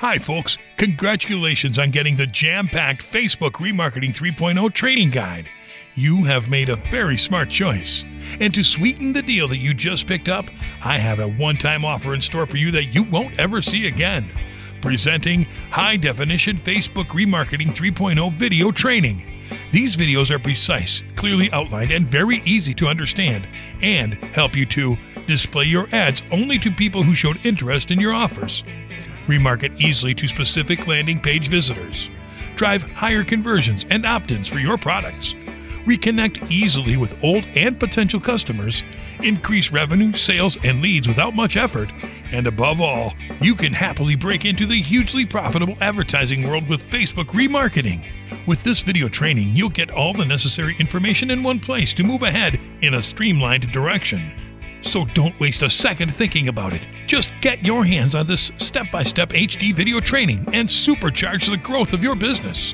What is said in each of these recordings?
Hi, folks. Congratulations on getting the jam packed Facebook Remarketing 3.0 training guide. You have made a very smart choice. And to sweeten the deal that you just picked up, I have a one time offer in store for you that you won't ever see again. Presenting High Definition Facebook Remarketing 3.0 Video Training. These videos are precise, clearly outlined, and very easy to understand, and help you to display your ads only to people who showed interest in your offers remarket easily to specific landing page visitors, drive higher conversions and opt ins for your products, reconnect easily with old and potential customers, increase revenue, sales, and leads without much effort, and above all, you can happily break into the hugely profitable advertising world with Facebook remarketing. With this video training, you'll get all the necessary information in one place to move ahead in a streamlined direction. So don't waste a second thinking about it. Just get your hands on this step by step HD video training and supercharge the growth of your business.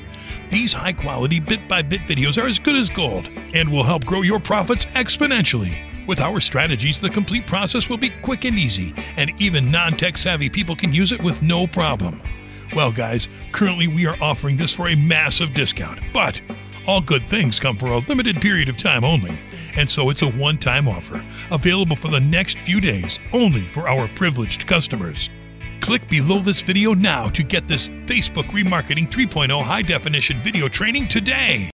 These high quality bit by bit videos are as good as gold and will help grow your profits exponentially. With our strategies, the complete process will be quick and easy, and even non tech savvy people can use it with no problem. Well, guys, currently we are offering this for a massive discount, but all good things come for a limited period of time only, and so it's a one time offer, available for the next few days only for our privileged customers. Click below this video now to get this Facebook Remarketing 3.0 high definition video training today.